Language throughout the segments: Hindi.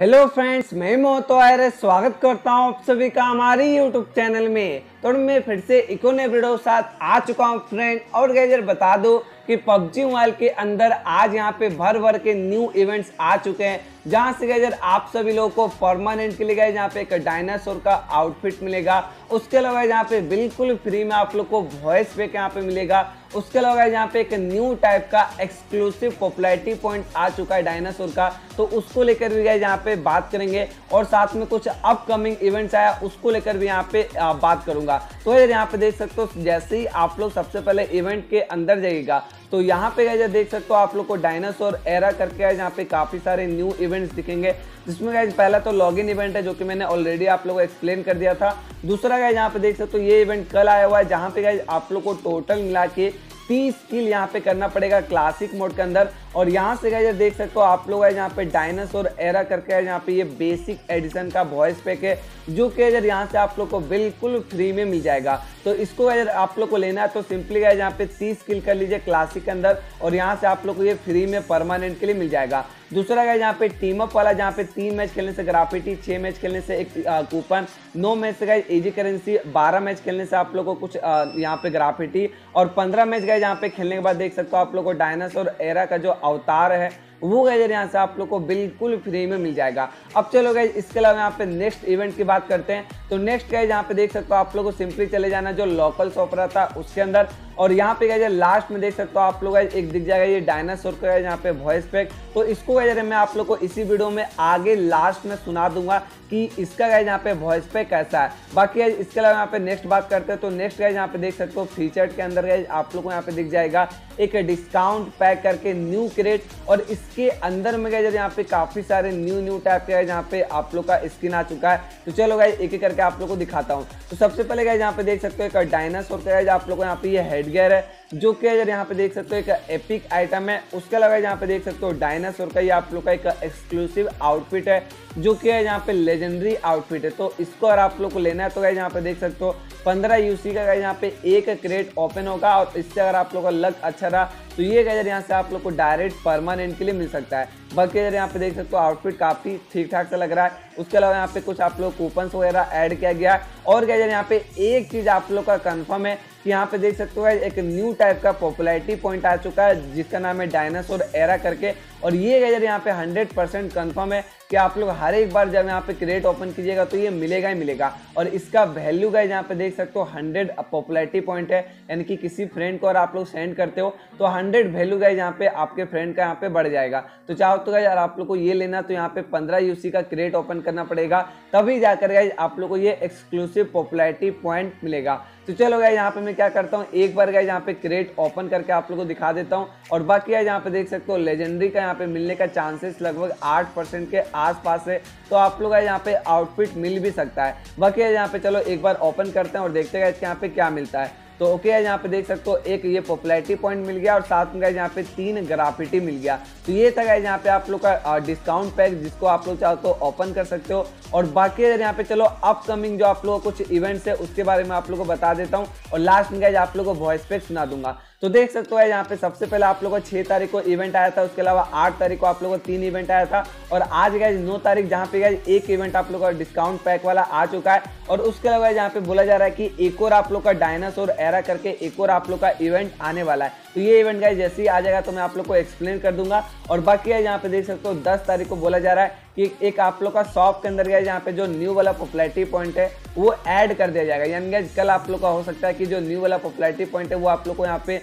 हेलो फ्रेंड्स मैं मोहतो आयर स्वागत करता हूँ आप सभी का हमारी यूट्यूब चैनल में। तो मैं फिर से इकोने वीडियो साथ आ चुका हूँ फ्रेंड और गैजर बता दो कि पबजी मोबाइल के अंदर आज यहाँ पे भर भर के न्यू इवेंट्स आ चुके हैं, जहाँ से गैजर आप सभी लोगों को परमानेंट के लिए गए जहाँ पे एक डायनासोर का आउटफिट मिलेगा। उसके अलावा यहाँ पे बिल्कुल फ्री में आप लोग को वॉइस पैक यहाँ पे मिलेगा। उसके अलावा यहाँ पे एक न्यू टाइप का एक्सक्लूसिव पॉपुलैरिटी पॉइंट आ चुका है डायनासोर का। तो उसको लेकर भी गए यहाँ पे बात करेंगे। और साथ में कुछ अपकमिंग इवेंट्स आया, उसको लेकर भी यहाँ पे बात करूँगा। तो यार यहाँ पे देख सकते हो, जैसे ही आप लोग सबसे पहले इवेंट के अंदर जाइएगा तो यहाँ पे गए देख सकते हो आप लोग को डायनासोर एरा करके आज यहाँ पे काफ़ी सारे न्यू इवेंट्स दिखेंगे, जिसमें गाइज़ पहला तो लॉगिन इवेंट है, जो कि मैंने ऑलरेडी आप लोगों को एक्सप्लेन कर दिया था। दूसरा गाइज़ यहाँ पे देख सकते हो, ये इवेंट कल आया हुआ है, जहाँ पे गाइज़ आप लोग को टोटल मिला के तीस किल यहाँ पे करना पड़ेगा क्लासिक मोड के अंदर। और यहाँ से गए देख सकते हो आप लोग है, यहाँ पे डायनासोर एरा करके है, यहाँ पे ये बेसिक एडिशन का वॉइस पैक है, जो कि अगर यहाँ से आप लोग को बिल्कुल फ्री में मिल जाएगा। तो इसको अगर आप लोग को लेना है तो सिंपली गए यहाँ पे तीस किल कर लीजिए क्लासिक के अंदर, और यहाँ से आप लोग को ये फ्री में परमानेंट के लिए मिल जाएगा। दूसरा गया यहाँ पे टीम अप वाला, जहाँ पे तीन मैच खेलने से ग्राफिटी छह मैच खेलने से एक कूपन नौ मैच से गए एजी करेंसी बारह मैच खेलने से आप लोग को कुछ यहाँ पे ग्राफिटी और पंद्रह मैच गए जहाँ पे खेलने के बाद देख सकते हो आप लोग को डायनासोर एरा का जो अवतार है, वो गैजर यहाँ से आप लोग को बिल्कुल फ्री में मिल जाएगा। अब चलो गए इसके अलावा यहाँ पे नेक्स्ट इवेंट की बात करते हैं। तो नेक्स्ट गए यहाँ पे देख सकते हो आप लोग को सिंपली चले जाना, जो लोकल शॉप रहा था उसके अंदर और यहाँ पे गए लास्ट में देख सकते हो आप लोग एक दिख जाएगा ये डायनासोर का यहाँ पे वॉइस पैक तो इसको गए मैं आप लोग को इसी वीडियो में आगे लास्ट में सुना दूँगा कि इसका गए यहाँ पे वॉइस पैक कैसा है बाकी इसके अलावा यहाँ पे नेक्स्ट बात करते हैं तो नेक्स्ट गए यहाँ पे देख सकते हो फीचर के अंदर गए आप लोग को यहाँ पे दिख जाएगा एक डिस्काउंट पैक करके न्यू क्रेट और इसके अंदर में गए यहाँ पे काफ़ी सारे न्यू न्यू टाइप के यहाँ पे आप लोग का स्किन आ चुका है तो चलो गए एक एक करके आप लोग को दिखाता हूँ तो सबसे पहले गए यहाँ पे देख सकते हो एक डायनासोर का आप लोग को यहाँ पे ये हेड गेयर है जो कि अगर यहाँ पे देख सकते हो एक एपिक आइटम है, उसके अलावा यहाँ पे देख सकते हो डायनासोर का ये आप लोग का एक एक्सक्लूसिव आउटफिट है, जो कि है यहाँ पे लेजेंडरी आउटफिट है। तो इसको अगर आप लोग को लेना है तो यहाँ पे देख सकते हो पंद्रह यूसी का यहाँ पे एक क्रेट ओपन होगा और इससे अगर आप लोग का लक अच्छा रहा तो ये गजर यहाँ से आप लोग को डायरेक्ट परमानेंट के लिए मिल सकता है। बाकी गजर यहाँ पे देख सकते हो आउटफिट काफ़ी ठीक ठाक से लग रहा है। उसके अलावा यहाँ पे कुछ आप लोग कूपन वगैरह ऐड किया गया है। और गजर यहाँ पे एक चीज़ आप लोग का कन्फर्म है कि यहाँ पे देख सकते हो एक न्यू टाइप का पॉपुलैरिटी पॉइंट आ चुका है जिसका नाम है डायनासोर एरा करके। और ये गजर यहाँ पे 100 परसेंट कन्फर्म है कि आप लोग हर एक बार जब यहाँ पे क्रेट ओपन कीजिएगा तो ये मिलेगा ही मिलेगा। और इसका वैल्यू गाइज़ यहाँ पे देख सकते हो हंड्रेड पॉपुलैरिटी पॉइंट है। यानी कि किसी फ्रेंड को अगर आप लोग सेंड करते हो तो हंड्रेड वैल्यू गाइज़ यहाँ पे आपके फ्रेंड का यहाँ पे बढ़ जाएगा। तो चाहो तो गाइज़ आप लोग को ये लेना तो यहाँ पे पंद्रह यूसी का क्रेट ओपन करना पड़ेगा। तभी जाकर गाइज़ आप लोग को ये एक्सक्लूसिव पॉपुलैरिटी पॉइंट मिलेगा। तो चलो गाइज़ यहाँ पे मैं क्या करता हूँ, एक बार गाइज़ यहाँ पे क्रेट ओपन करके आप लोग को दिखा देता हूँ। और बाकी यहाँ पे देख सकते हो लेजेंडरी का यहाँ पे मिलने का चांसेस लगभग आठ परसेंट के आसपास है तो आप लोग का यहाँ पे आउटफिट मिल भी सकता है। बाकी यहाँ पे चलो एक बार ओपन करते हैं और देखते हैं यहाँ पे क्या मिलता है। तो ओके है यहाँ पे देख सकते हो, एक ये पॉपुलैरिटी पॉइंट मिल गया और साथ में यहाँ पे तीन ग्राफिटी मिल गया। तो ये था यहाँ पे आप लोग का डिस्काउंट पैक जिसको आप लोग चाहो तो ओपन कर सकते हो। और बाकी अगर यहाँ पे चलो अपकमिंग जो आप लोग कुछ इवेंट्स है, उसके बारे में आप लोग को बता देता हूँ। और लास्ट में आप लोग को वॉइस पैक सुना दूँगा। तो देख सकते हो यहाँ पे सबसे पहले आप लोगों को छह तारीख को इवेंट आया था, उसके अलावा आठ तारीख को आप लोगों को तीन इवेंट आया था, और आज गए नौ तारीख, जहाँ पे गए एक इवेंट आप लोगों का डिस्काउंट पैक वाला आ चुका है, और उसके अलावा यहाँ पे बोला जा रहा है कि एक और आप लोग का डायनासोर एरा करके एक और आप लोग का इवेंट आने वाला है। तो ये इवेंट गाइज़ जैसे ही आ जाएगा तो मैं आप लोग को एक्सप्लेन कर दूँगा, और बाकी है यहाँ पे देख सकते हो दस तारीख को बोला जा रहा है कि एक आप लोग का शॉप के अंदर गया यहाँ पे जो न्यू वाला पॉपुलैरिटी पॉइंट है, वो ऐड कर दिया जाएगा। यानी कल आप लोग का हो सकता है कि जो न्यू वाला पॉपुलैरिटी पॉइंट है, वो आप लोग को यहाँ पे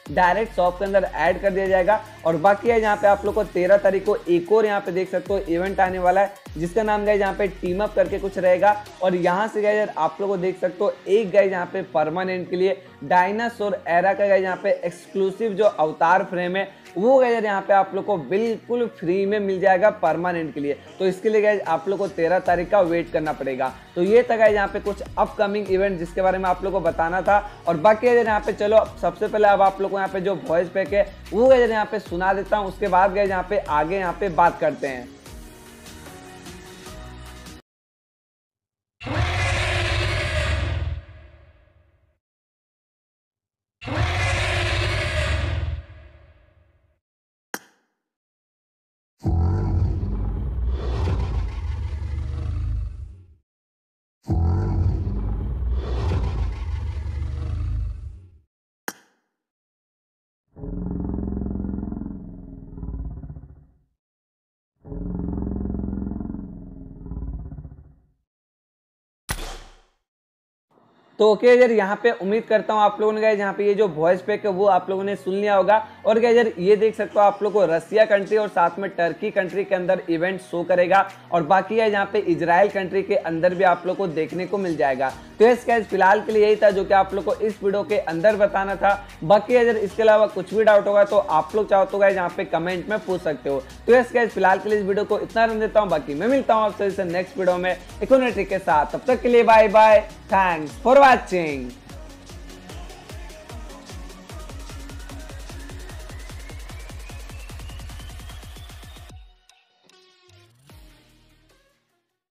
डायरेक्ट शॉप के अंदर ऐड कर दिया जाएगा। और बाकी है यहाँ पे आप लोग को तेरह तारीख को एक और यहाँ पे देख सकते हो इवेंट आने वाला है, जिसका नाम गए यहाँ पे टीम अप करके कुछ रहेगा। और यहाँ से गए आप लोग को देख सकते हो, एक गए यहाँ पे परमानेंट के लिए डायनासोर एरा का गए यहाँ पे एक्सक्लूसिव जो अवतार फ्रेम है, वो गए यहाँ पे आप लोग को बिल्कुल फ्री में मिल जाएगा परमानेंट के लिए। तो इसके लिए गए आप लोग को तेरह तारीख का वेट करना पड़ेगा। तो ये था गए यहाँ पे कुछ अपकमिंग इवेंट जिसके बारे में आप लोग को बताना था। और बाकी यहाँ पे चलो, सबसे पहले अब आप लोग को यहाँ पे जो वॉइस पैक है, वो गए यहाँ पे सुना देता हूँ, उसके बाद गए यहाँ पे आगे यहाँ पे बात करते हैं। तो ओके यार, यहाँ पे उम्मीद करता हूँ आप लोगों ने यहाँ पे ये जो वॉइस पैक है, वो आप लोगों ने सुन लिया होगा। और क्या यार, ये देख सकते हो आप लोग को रसिया कंट्री और साथ में टर्की कंट्री के अंदर इवेंट शो करेगा। और बाकी यहाँ पे इजराइल कंट्री के अंदर भी आप लोग को देखने को मिल जाएगा। तो यस गाइज़ फ़िलहाल के लिए यही था जो कि आप लोग को इस वीडियो के अंदर बताना था। बाकी अगर इसके अलावा कुछ भी डाउट होगा तो आप लोग चाहो तो गाइज़ यहाँ पे कमेंट में पूछ सकते हो। तो यस गाइज़ फ़िलहाल के लिए इस वीडियो को इतना रन देता हूँ। बाकी मैं मिलता हूँ आपसे नेक्स्ट वीडियो में इकोनोट्रिक के साथ। तब तक के लिए bye bye thanks for watching